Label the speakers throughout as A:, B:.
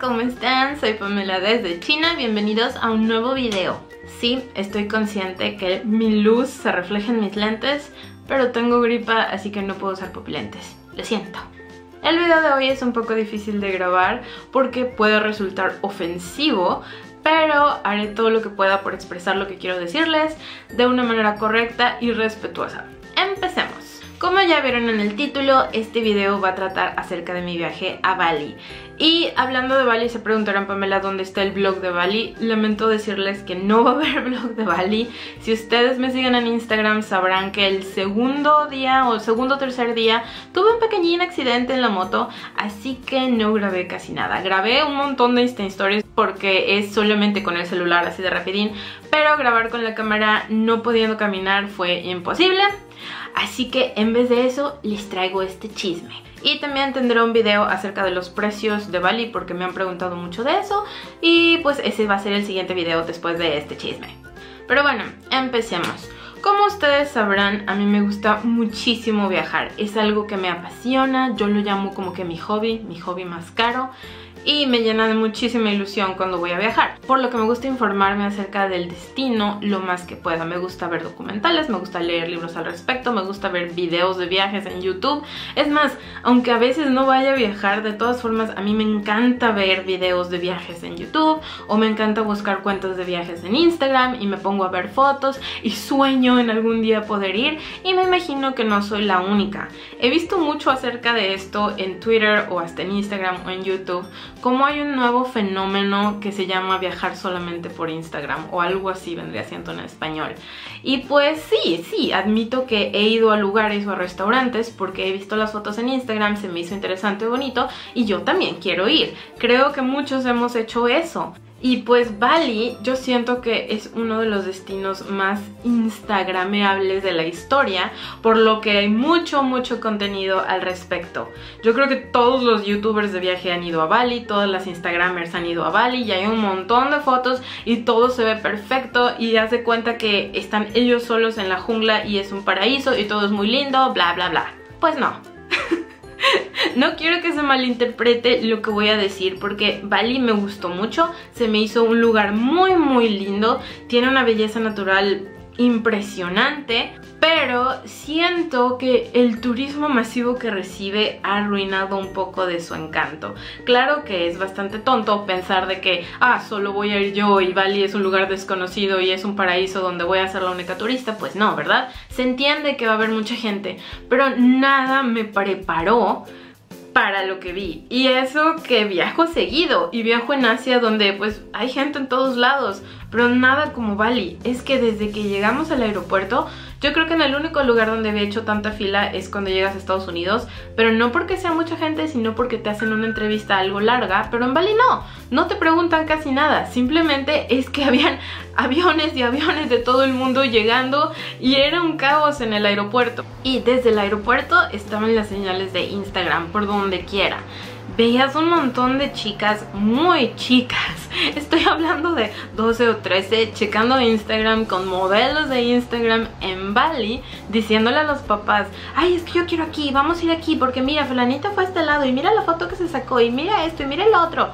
A: ¿cómo están? Soy Pamela desde China, bienvenidos a un nuevo video. Sí, estoy consciente que mi luz se refleja en mis lentes, pero tengo gripa así que no puedo usar pupilentes. Lo siento. El video de hoy es un poco difícil de grabar porque puede resultar ofensivo, pero haré todo lo que pueda por expresar lo que quiero decirles de una manera correcta y respetuosa. Empecemos. Como ya vieron en el título, este video va a tratar acerca de mi viaje a Bali. Y hablando de Bali, se preguntarán Pamela dónde está el blog de Bali. Lamento decirles que no va a haber blog de Bali. Si ustedes me siguen en Instagram sabrán que el segundo día o el segundo o tercer día tuve un pequeñín accidente en la moto, así que no grabé casi nada. Grabé un montón de Insta Stories porque es solamente con el celular así de rapidín, pero grabar con la cámara no pudiendo caminar fue imposible. Así que en vez de eso les traigo este chisme. Y también tendré un video acerca de los precios de Bali porque me han preguntado mucho de eso. Y pues ese va a ser el siguiente video después de este chisme. Pero bueno, empecemos. Como ustedes sabrán, a mí me gusta muchísimo viajar. Es algo que me apasiona, yo lo llamo como que mi hobby, mi hobby más caro y me llena de muchísima ilusión cuando voy a viajar, por lo que me gusta informarme acerca del destino lo más que pueda. Me gusta ver documentales, me gusta leer libros al respecto, me gusta ver videos de viajes en YouTube. Es más, aunque a veces no vaya a viajar, de todas formas a mí me encanta ver videos de viajes en YouTube o me encanta buscar cuentas de viajes en Instagram y me pongo a ver fotos y sueño en algún día poder ir y me imagino que no soy la única. He visto mucho acerca de esto en Twitter o hasta en Instagram o en YouTube como hay un nuevo fenómeno que se llama viajar solamente por Instagram o algo así vendría siendo en español. Y pues sí, sí, admito que he ido a lugares o a restaurantes porque he visto las fotos en Instagram, se me hizo interesante y bonito y yo también quiero ir. Creo que muchos hemos hecho eso. Y pues Bali yo siento que es uno de los destinos más instagrameables de la historia, por lo que hay mucho, mucho contenido al respecto. Yo creo que todos los youtubers de viaje han ido a Bali, todas las instagramers han ido a Bali y hay un montón de fotos y todo se ve perfecto y hace cuenta que están ellos solos en la jungla y es un paraíso y todo es muy lindo, bla bla bla. Pues no. no quiero que se malinterprete lo que voy a decir porque Bali me gustó mucho, se me hizo un lugar muy muy lindo, tiene una belleza natural impresionante, pero siento que el turismo masivo que recibe ha arruinado un poco de su encanto. Claro que es bastante tonto pensar de que, ah, solo voy a ir yo y Bali es un lugar desconocido y es un paraíso donde voy a ser la única turista, pues no, ¿verdad? Se entiende que va a haber mucha gente, pero nada me preparó para lo que vi. Y eso que viajo seguido y viajo en Asia donde pues hay gente en todos lados, pero nada como Bali. Es que desde que llegamos al aeropuerto yo creo que en el único lugar donde había hecho tanta fila es cuando llegas a Estados Unidos, pero no porque sea mucha gente, sino porque te hacen una entrevista algo larga, pero en Bali no, no te preguntan casi nada, simplemente es que habían aviones y aviones de todo el mundo llegando y era un caos en el aeropuerto. Y desde el aeropuerto estaban las señales de Instagram por donde quiera veías un montón de chicas muy chicas. Estoy hablando de 12 o 13 checando Instagram con modelos de Instagram en Bali diciéndole a los papás, ay es que yo quiero aquí, vamos a ir aquí porque mira, fulanita fue a este lado y mira la foto que se sacó y mira esto y mira el otro.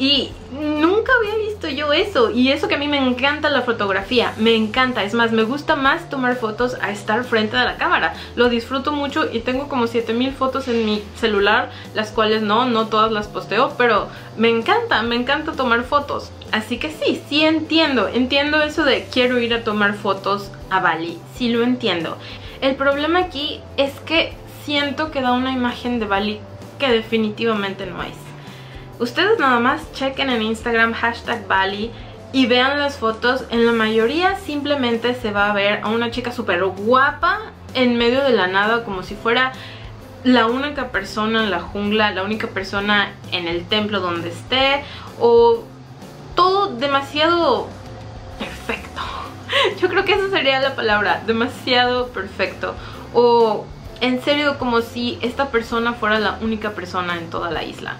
A: Y nunca había visto yo eso. Y eso que a mí me encanta la fotografía Me encanta, es más, me gusta más tomar fotos a estar frente a la cámara. Lo disfruto mucho y tengo como 7000 fotos en mi celular Las cuales no, no todas las posteo Pero me encanta, me encanta tomar fotos. Así que sí, sí entiendo. Entiendo eso de quiero ir a tomar fotos a Bali. Sí lo entiendo. El problema aquí es que siento que da una imagen de Bali que definitivamente no es Ustedes nada más chequen en Instagram hashtag Bali y vean las fotos. En la mayoría simplemente se va a ver a una chica súper guapa en medio de la nada como si fuera la única persona en la jungla, la única persona en el templo donde esté o todo demasiado perfecto. Yo creo que esa sería la palabra, demasiado perfecto. O en serio como si esta persona fuera la única persona en toda la isla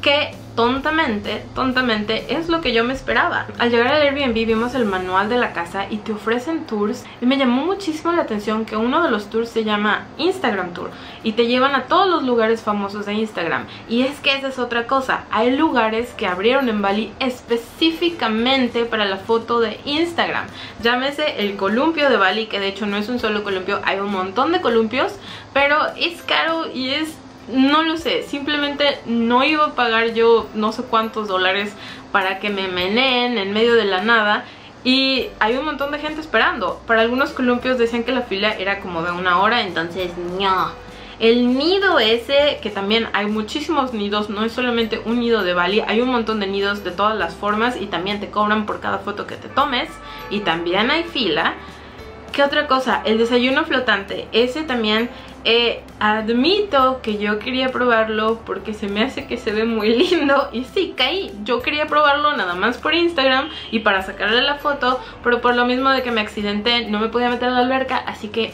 A: que tontamente, tontamente, es lo que yo me esperaba. Al llegar al Airbnb vimos el manual de la casa y te ofrecen tours y me llamó muchísimo la atención que uno de los tours se llama Instagram Tour y te llevan a todos los lugares famosos de Instagram. Y es que esa es otra cosa, hay lugares que abrieron en Bali específicamente para la foto de Instagram. Llámese el columpio de Bali, que de hecho no es un solo columpio, hay un montón de columpios, pero es caro y es no lo sé, simplemente no iba a pagar yo no sé cuántos dólares para que me meneen en medio de la nada y hay un montón de gente esperando. Para algunos columpios decían que la fila era como de una hora, entonces no. El nido ese, que también hay muchísimos nidos, no es solamente un nido de Bali, hay un montón de nidos de todas las formas y también te cobran por cada foto que te tomes y también hay fila. ¿Qué otra cosa? El desayuno flotante, ese también eh, admito que yo quería probarlo porque se me hace que se ve muy lindo. Y sí, caí, yo quería probarlo nada más por Instagram y para sacarle la foto, pero por lo mismo de que me accidenté no me podía meter a la alberca, así que...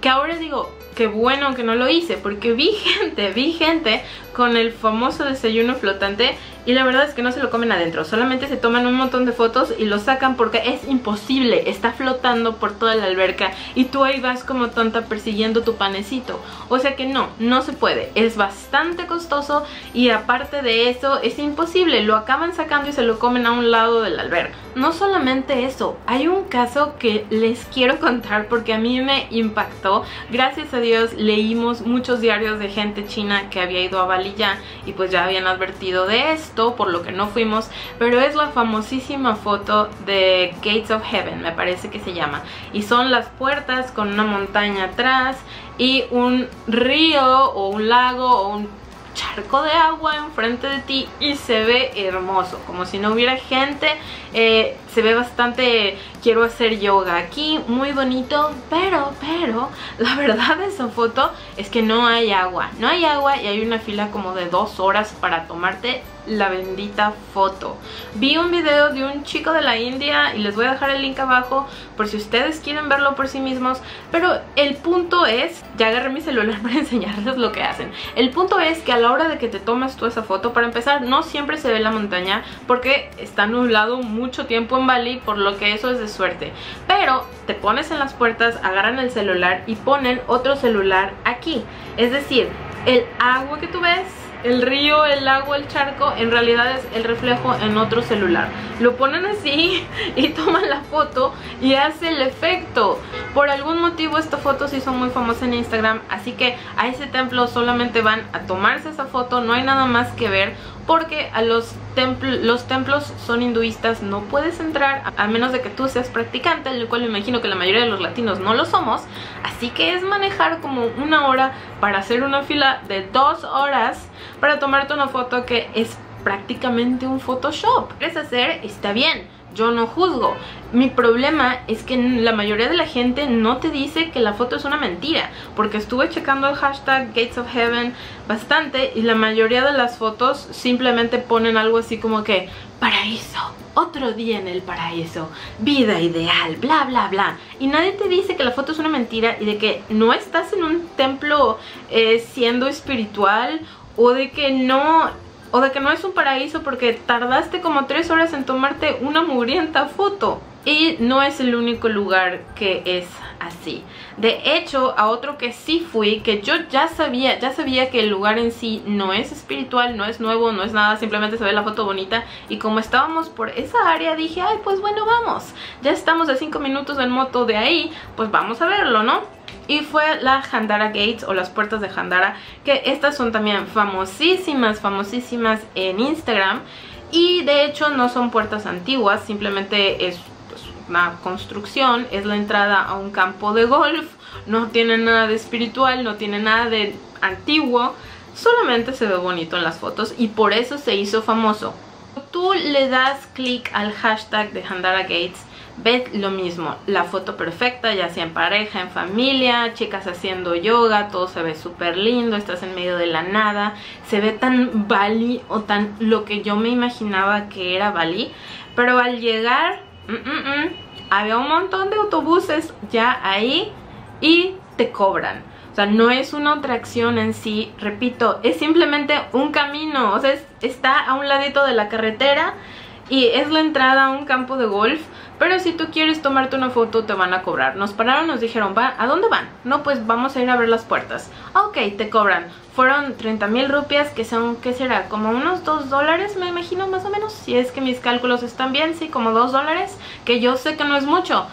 A: Que ahora digo, qué bueno que no lo hice porque vi gente, vi gente con el famoso desayuno flotante y la verdad es que no se lo comen adentro, solamente se toman un montón de fotos y lo sacan porque es imposible, está flotando por toda la alberca y tú ahí vas como tonta persiguiendo tu panecito, o sea que no, no se puede, es bastante costoso y aparte de eso es imposible, lo acaban sacando y se lo comen a un lado de la alberca. No solamente eso, hay un caso que les quiero contar porque a mí me impactó, gracias a Dios leímos muchos diarios de gente china que había ido a Bali ya y pues ya habían advertido de esto por lo que no fuimos, pero es la famosísima foto de Gates of Heaven, me parece que se llama. Y son las puertas con una montaña atrás y un río o un lago o un charco de agua enfrente de ti y se ve hermoso, como si no hubiera gente, eh, se ve bastante, quiero hacer yoga aquí, muy bonito, pero, pero, la verdad de esa foto es que no hay agua, no hay agua y hay una fila como de dos horas para tomarte la bendita foto. Vi un video de un chico de la India y les voy a dejar el link abajo por si ustedes quieren verlo por sí mismos. Pero el punto es, ya agarré mi celular para enseñarles lo que hacen. El punto es que a la hora de que te tomas tú esa foto, para empezar, no siempre se ve la montaña porque está nublado mucho tiempo Bali, por lo que eso es de suerte. Pero te pones en las puertas, agarran el celular y ponen otro celular aquí. Es decir, el agua que tú ves el río, el agua, el charco, en realidad es el reflejo en otro celular. Lo ponen así y toman la foto y hace el efecto. Por algún motivo esta foto se hizo muy famosa en Instagram, así que a ese templo solamente van a tomarse esa foto, no hay nada más que ver porque a los, los templos son hinduistas, no puedes entrar a menos de que tú seas practicante, el cual me imagino que la mayoría de los latinos no lo somos, así que es manejar como una hora para hacer una fila de dos horas para tomarte una foto que es prácticamente un Photoshop. ¿Quieres hacer? Está bien yo no juzgo. Mi problema es que la mayoría de la gente no te dice que la foto es una mentira, porque estuve checando el hashtag Gates of Heaven bastante y la mayoría de las fotos simplemente ponen algo así como que paraíso, otro día en el paraíso, vida ideal, bla bla bla. Y nadie te dice que la foto es una mentira y de que no estás en un templo eh, siendo espiritual o de que no o de que no es un paraíso porque tardaste como tres horas en tomarte una mugrienta foto. Y no es el único lugar que es así. De hecho, a otro que sí fui, que yo ya sabía, ya sabía que el lugar en sí no es espiritual, no es nuevo, no es nada, simplemente se ve la foto bonita. Y como estábamos por esa área, dije, ay, pues bueno, vamos. Ya estamos a cinco minutos en moto de ahí, pues vamos a verlo, ¿no? Y fue la Handara Gates o las puertas de Handara que estas son también famosísimas, famosísimas en Instagram y de hecho no son puertas antiguas, simplemente es pues, una construcción, es la entrada a un campo de golf, no tiene nada de espiritual, no tiene nada de antiguo, solamente se ve bonito en las fotos y por eso se hizo famoso. Tú le das clic al hashtag de Handara Gates ves lo mismo, la foto perfecta, ya sea en pareja, en familia, chicas haciendo yoga, todo se ve súper lindo, estás en medio de la nada, se ve tan Bali o tan lo que yo me imaginaba que era Bali, pero al llegar, mm, mm, mm, había un montón de autobuses ya ahí y te cobran O sea, no es una atracción en sí, repito, es simplemente un camino, o sea, está a un ladito de la carretera y es la entrada a un campo de golf. Pero si tú quieres tomarte una foto te van a cobrar. Nos pararon, nos dijeron, ¿Va? ¿a dónde van? No, pues vamos a ir a ver las puertas. Ok, te cobran. Fueron 30 mil rupias, que son, ¿qué será? Como unos 2 dólares, me imagino, más o menos. Si es que mis cálculos están bien, sí, como 2 dólares. Que yo sé que no es mucho.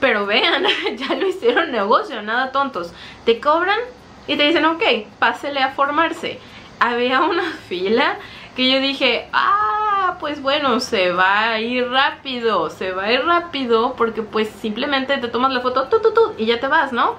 A: Pero vean, ya lo hicieron negocio, nada tontos. Te cobran y te dicen, ok, pásele a formarse. Había una fila que yo dije, ah, pues bueno, se va a ir rápido, se va a ir rápido porque pues simplemente te tomas la foto, tú, tú, tú, y ya te vas, ¿no?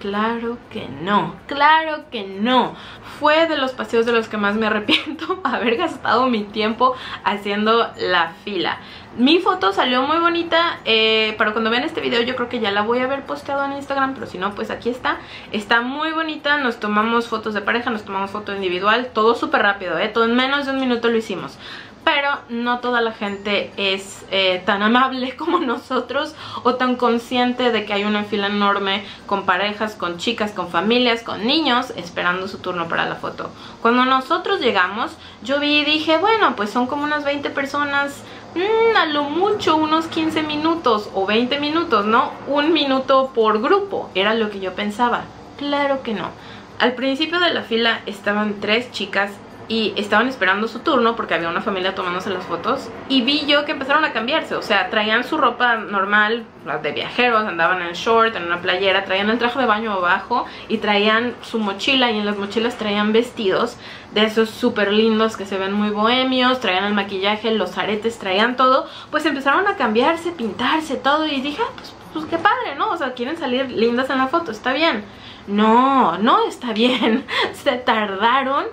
A: Claro que no, claro que no. Fue de los paseos de los que más me arrepiento haber gastado mi tiempo haciendo la fila. Mi foto salió muy bonita, eh, para cuando vean este video yo creo que ya la voy a haber posteado en Instagram, pero si no pues aquí está. Está muy bonita, nos tomamos fotos de pareja, nos tomamos foto individual, todo súper rápido, ¿eh? todo en menos de un minuto lo hicimos pero no toda la gente es eh, tan amable como nosotros o tan consciente de que hay una fila enorme con parejas, con chicas, con familias, con niños esperando su turno para la foto. Cuando nosotros llegamos, yo vi y dije, bueno, pues son como unas 20 personas, mmm, a lo mucho unos 15 minutos o 20 minutos, ¿no? Un minuto por grupo, era lo que yo pensaba. Claro que no. Al principio de la fila estaban tres chicas y estaban esperando su turno porque había una familia tomándose las fotos y vi yo que empezaron a cambiarse, o sea, traían su ropa normal, las de viajeros, andaban en short, en una playera, traían el traje de baño abajo y traían su mochila y en las mochilas traían vestidos de esos súper lindos que se ven muy bohemios, traían el maquillaje, los aretes, traían todo, pues empezaron a cambiarse, pintarse, todo y dije, ah, pues, pues qué padre, ¿no? O sea, quieren salir lindas en la foto, está bien. No, no está bien, se tardaron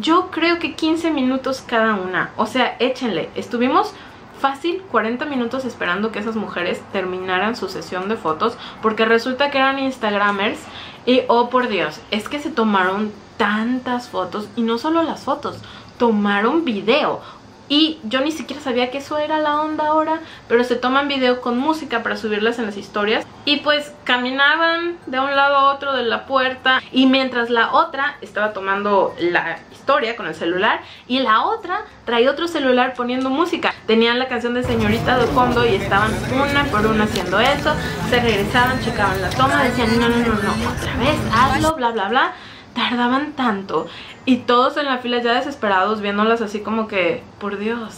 A: yo creo que 15 minutos cada una. O sea, échenle. Estuvimos fácil 40 minutos esperando que esas mujeres terminaran su sesión de fotos porque resulta que eran instagramers y oh por Dios, es que se tomaron tantas fotos y no solo las fotos, tomaron video. Y yo ni siquiera sabía que eso era la onda ahora, pero se toman video con música para subirlas en las historias. Y pues caminaban de un lado a otro de la puerta y mientras la otra estaba tomando la historia con el celular y la otra traía otro celular poniendo música. Tenían la canción de señorita de fondo y estaban una por una haciendo eso. Se regresaban, checaban la toma, decían no, no, no, no, otra vez, hazlo, bla, bla, bla tardaban tanto y todos en la fila ya desesperados viéndolas así como que, por Dios,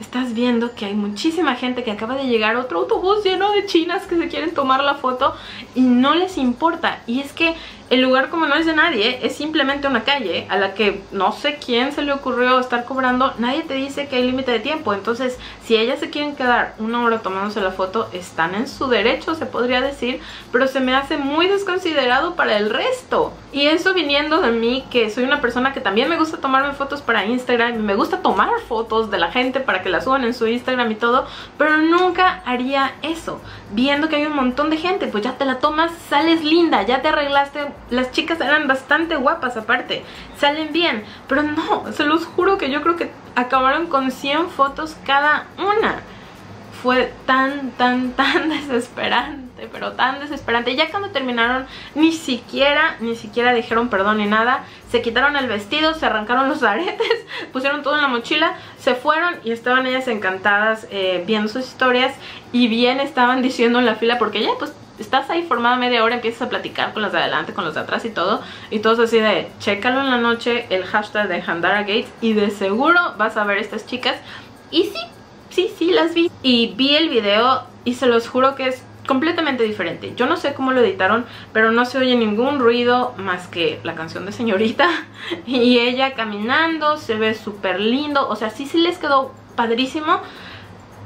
A: estás viendo que hay muchísima gente que acaba de llegar otro autobús lleno de chinas que se quieren tomar la foto y no les importa. Y es que el lugar como no es de nadie, es simplemente una calle a la que no sé quién se le ocurrió estar cobrando, nadie te dice que hay límite de tiempo, entonces si ellas se quieren quedar una hora tomándose la foto, están en su derecho, se podría decir, pero se me hace muy desconsiderado para el resto. Y eso viniendo de mí, que soy una persona que también me gusta tomarme fotos para Instagram, y me gusta tomar fotos de la gente para que las suban en su Instagram y todo, pero nunca haría eso. Viendo que hay un montón de gente, pues ya te la tomas, sales linda, ya te arreglaste las chicas eran bastante guapas aparte, salen bien, pero no, se los juro que yo creo que acabaron con 100 fotos cada una. Fue tan, tan, tan desesperante, pero tan desesperante. Ya cuando terminaron, ni siquiera, ni siquiera dijeron perdón ni nada. Se quitaron el vestido, se arrancaron los aretes, pusieron todo en la mochila, se fueron y estaban ellas encantadas eh, viendo sus historias. Y bien estaban diciendo en la fila, porque ya pues estás ahí formada media hora, empiezas a platicar con los de adelante, con los de atrás y todo, y todos así de, chécalo en la noche, el hashtag de Handara Gates, y de seguro vas a ver estas chicas. Y sí, sí, sí, las vi. Y vi el video y se los juro que es completamente diferente. Yo no sé cómo lo editaron, pero no se oye ningún ruido más que la canción de señorita y ella caminando, se ve súper lindo, o sea, sí, sí les quedó padrísimo,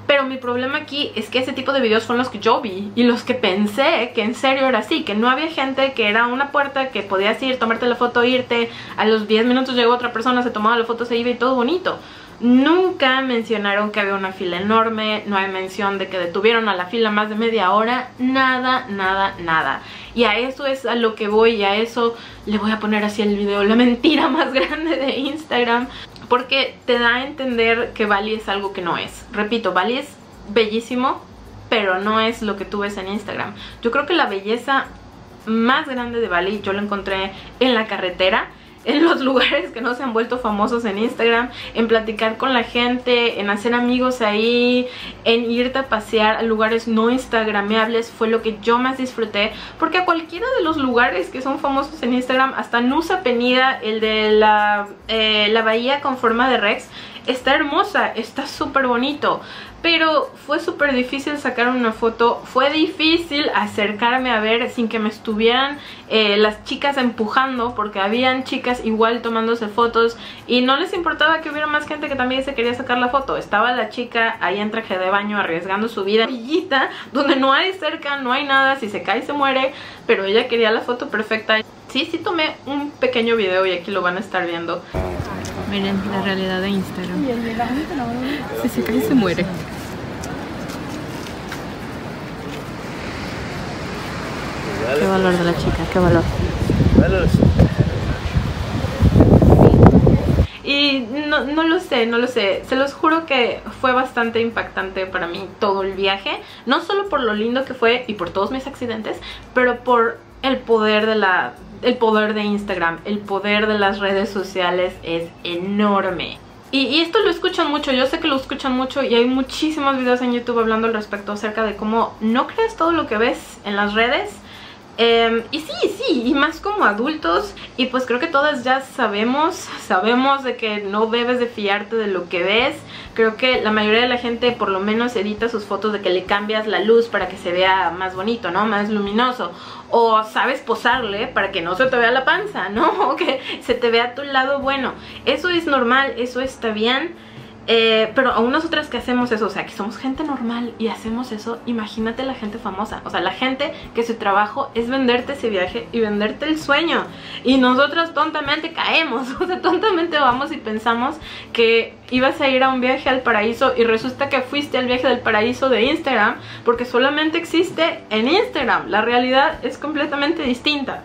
A: pero mi problema aquí es que ese tipo de videos fueron los que yo vi y los que pensé que en serio era así, que no había gente, que era una puerta que podías ir, tomarte la foto, irte, a los 10 minutos llegó otra persona, se tomaba la foto, se iba y todo bonito. Nunca mencionaron que había una fila enorme, no hay mención de que detuvieron a la fila más de media hora, nada, nada, nada. Y a eso es a lo que voy y a eso le voy a poner así el video, la mentira más grande de Instagram porque te da a entender que Bali es algo que no es. Repito, Bali es bellísimo, pero no es lo que tú ves en Instagram. Yo creo que la belleza más grande de Bali. Yo lo encontré en la carretera en los lugares que no se han vuelto famosos en Instagram, en platicar con la gente, en hacer amigos ahí, en irte a pasear a lugares no instagrameables fue lo que yo más disfruté, porque a cualquiera de los lugares que son famosos en Instagram, hasta Nusa Penida, el de la, eh, la bahía con forma de Rex, está hermosa, está súper bonito pero fue súper difícil sacar una foto, fue difícil acercarme a ver sin que me estuvieran eh, las chicas empujando porque habían chicas igual tomándose fotos y no les importaba que hubiera más gente que también se quería sacar la foto, estaba la chica ahí en traje de baño arriesgando su vida villita, donde no hay cerca, no hay nada, si se cae se muere, pero ella quería la foto perfecta. Sí, sí tomé un pequeño video y aquí lo van a estar viendo. Miren la realidad de Instagram. Si se cae se muere. Qué valor de la chica, qué valor. Y no, no, lo sé, no lo sé. Se los juro que fue bastante impactante para mí todo el viaje. No solo por lo lindo que fue y por todos mis accidentes, pero por el poder de la, el poder de Instagram, el poder de las redes sociales es enorme. Y, esto lo escuchan mucho, yo sé que lo escuchan mucho y hay muchísimos videos en YouTube hablando al respecto acerca de cómo no crees todo lo que ves en las redes Em, y sí, sí, y más como adultos y pues creo que todas ya sabemos, sabemos de que no debes de fiarte de lo que ves Creo que la mayoría de la gente por lo menos edita sus fotos de que le cambias la luz para que se vea más bonito, ¿no? Más luminoso o sabes posarle para que no se te vea la panza, ¿no? O que se te vea tu lado bueno Eso es normal, eso está bien eh, pero aún nosotras que hacemos eso, o sea, que somos gente normal y hacemos eso, imagínate la gente famosa, o sea, la gente que su trabajo es venderte ese viaje y venderte el sueño. Y nosotras tontamente caemos, o sea, tontamente vamos y pensamos que ibas a ir a un viaje al paraíso y resulta que fuiste al viaje del paraíso de Instagram porque solamente existe en Instagram. La realidad es completamente distinta.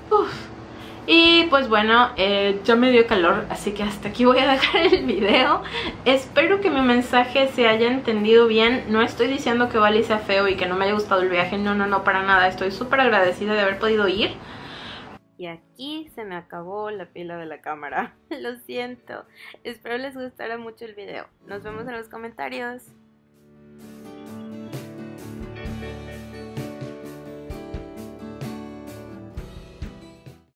A: Y pues bueno, eh, ya me dio calor, así que hasta aquí voy a dejar el video. Espero que mi mensaje se haya entendido bien. No estoy diciendo que Bali sea feo y que no me haya gustado el viaje, no, no, no, para nada. Estoy súper agradecida de haber podido ir. Y aquí se me acabó la pila de la cámara. Lo siento. Espero les gustara mucho el video. Nos vemos en los comentarios.